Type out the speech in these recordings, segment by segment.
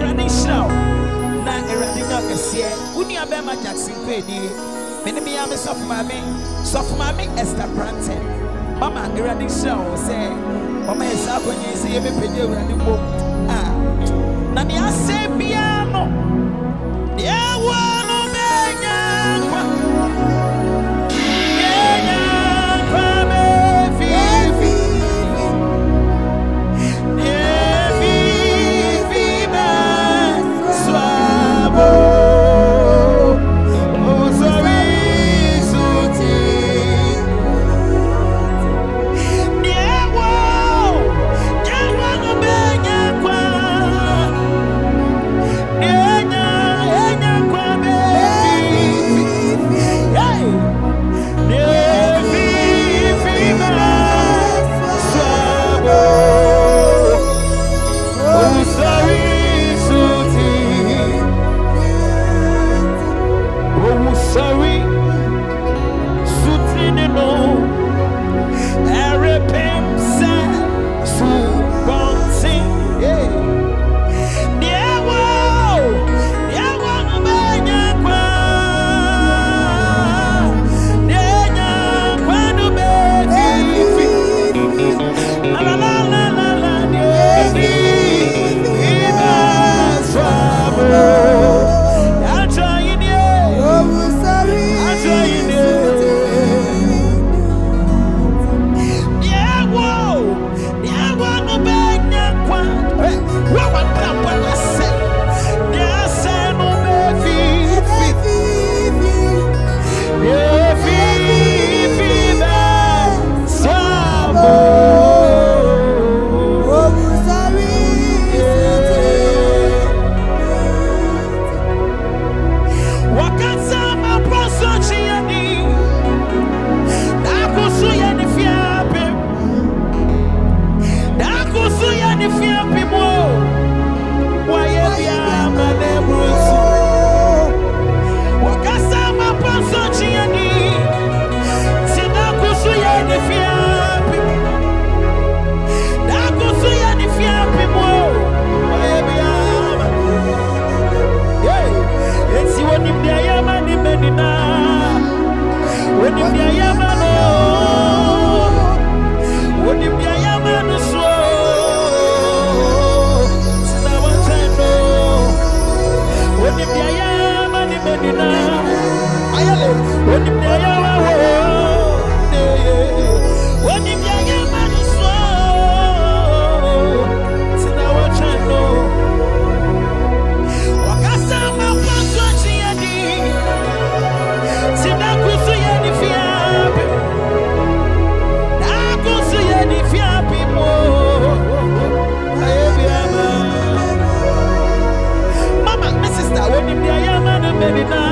Erani Shao, Na Erani Nakasia, Unia Bema Jackson Quedi, Minimiam Soft Mammy, Soft Mammy Esther Branton, Mama Erani Shao, say, Mama is up when you see every video and you move. Ah, Nania Sebiano, the airway. Bye.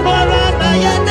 Ɔno ara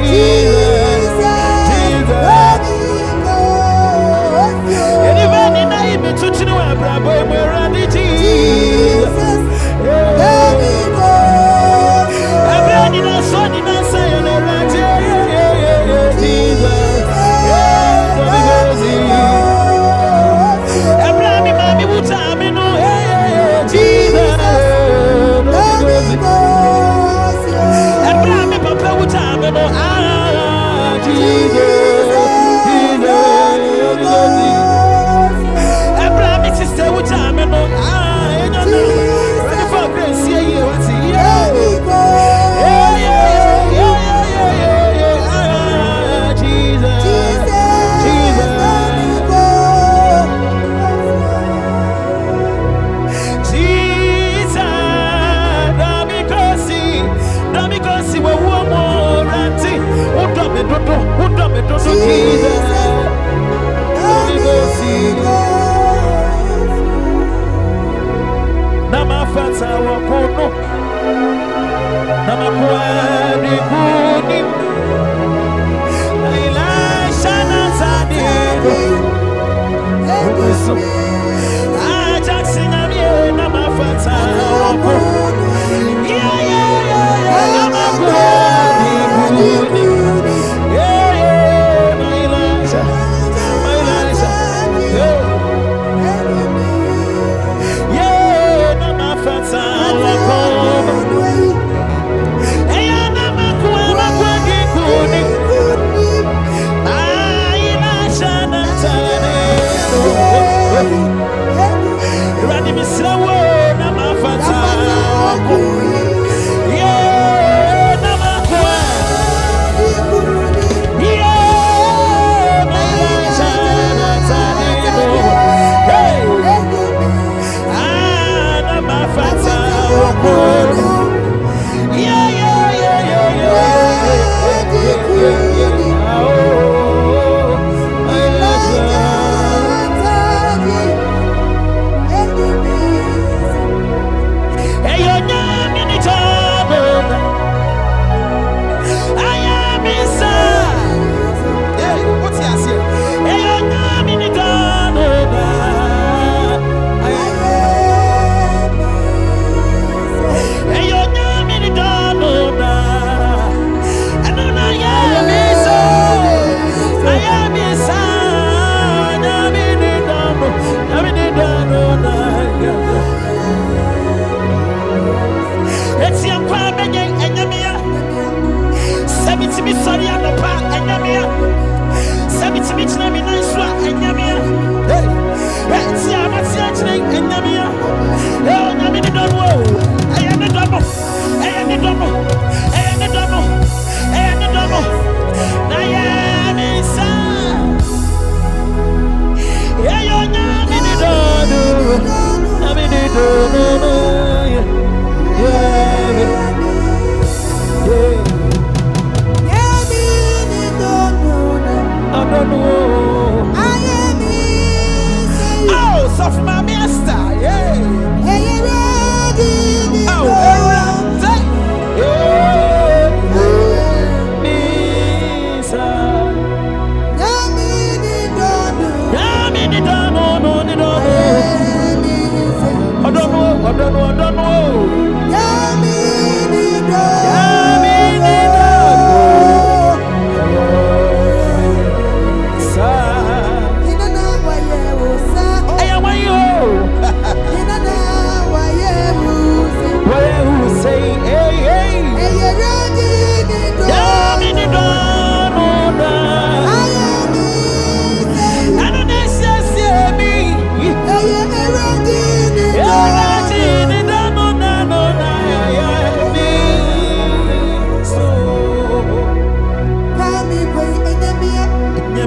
mi awesome.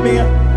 Nyamia,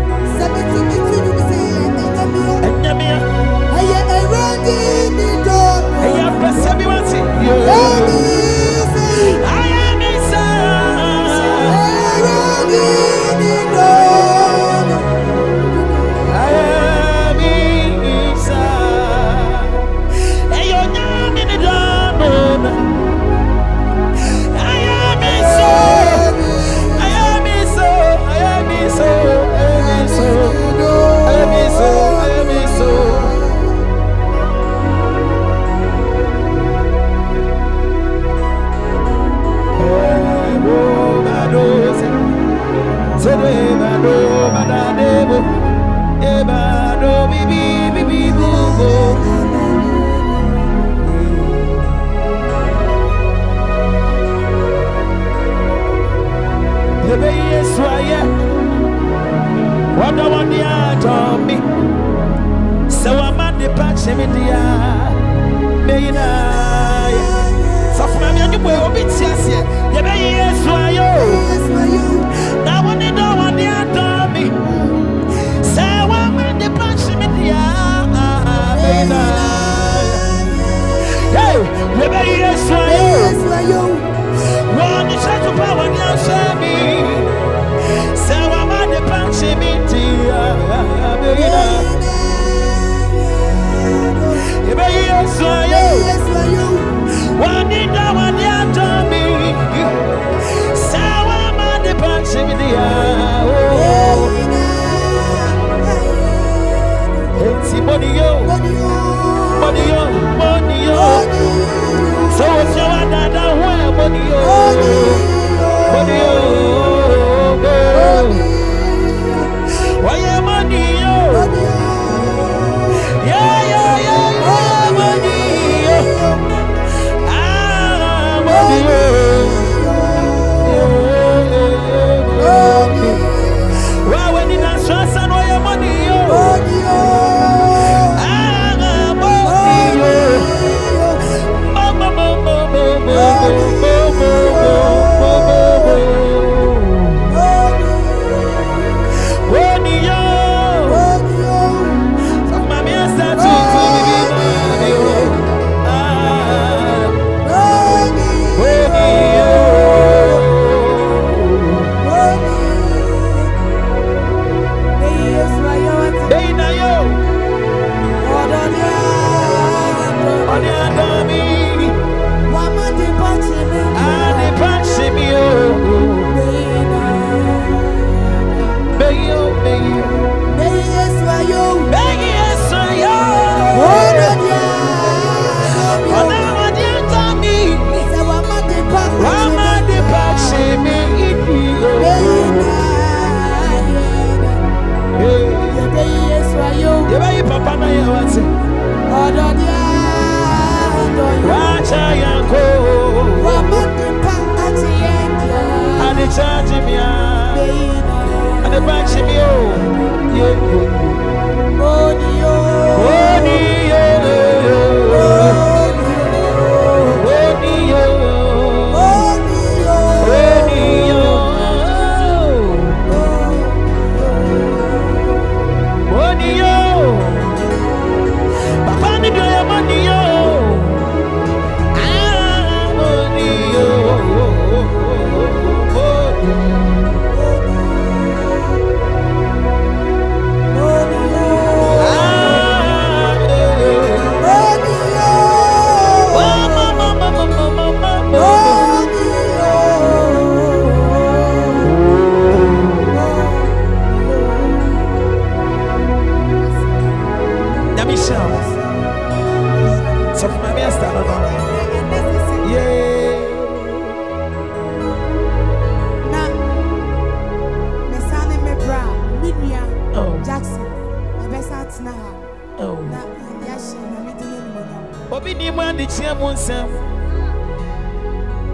obi ni mu adekyea mu nsɛm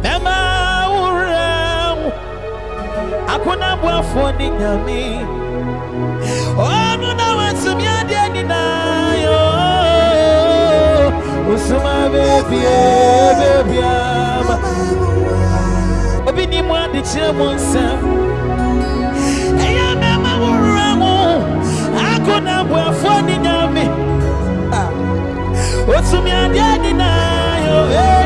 mɛma wowura wo akona boafoɔ ne nyame. Ɔno na watumi adeɛ nyinaa yo. Wosoma bebiama obi ni mu adekyea mu nsɛm ɛyɛ mɛma wowura wo akona boafoɔ ne nyame. Adi adi na